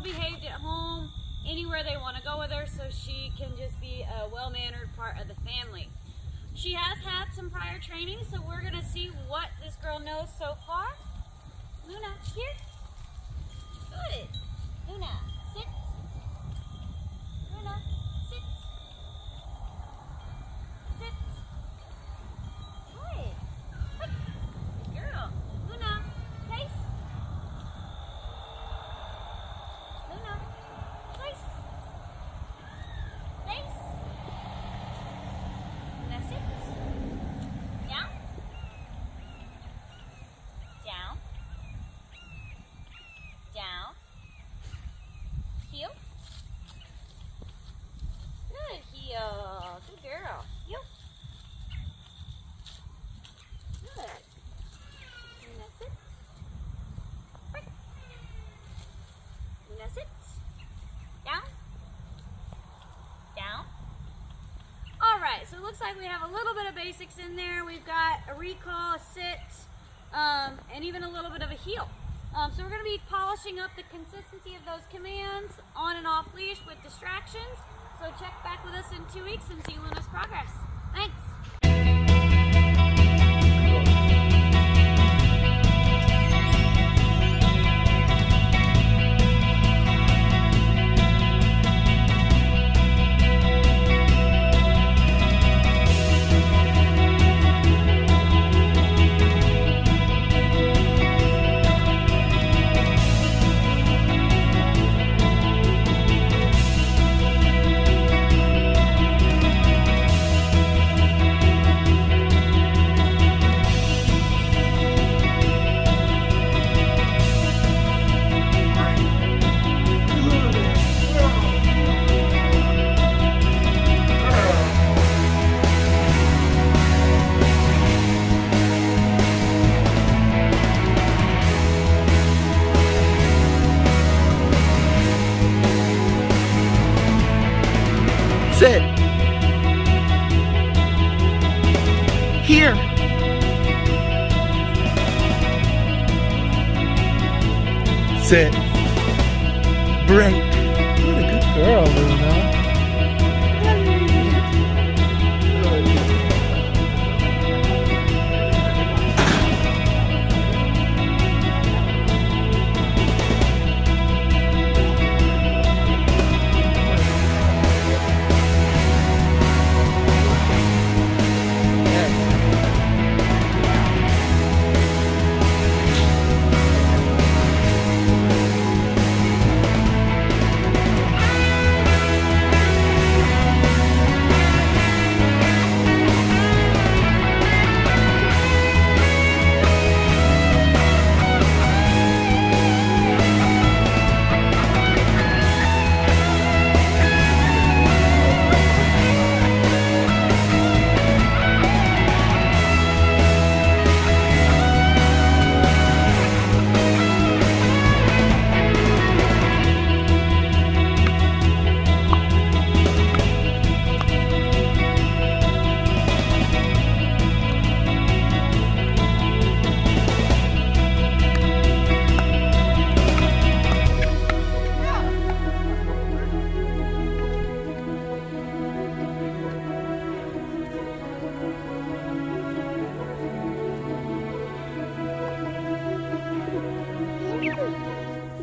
behaved at home, anywhere they want to go with her, so she can just be a well-mannered part of the family. She has had some prior training, so we're going to see what this girl knows so far. Luna, here. Good. Luna, sit. Luna, sit. Sit. Good. Good girl. Luna, face. Luna, face. Face. Luna, sit. Down. Down. Down. Heel. Good heel. Good girl. Heel. Good. Luna, sit. Right. Luna, sit. Down. Down. All right, so it looks like we have a little bit of basics in there. We've got a recall, a sit, um, and even a little bit of a heel. Um, so we're going to be polishing up the consistency of those commands on and off leash with distractions. So check back with us in two weeks and see Luna's progress. Thanks. Sit. Here. Sit. Break. What a good girl, Luna.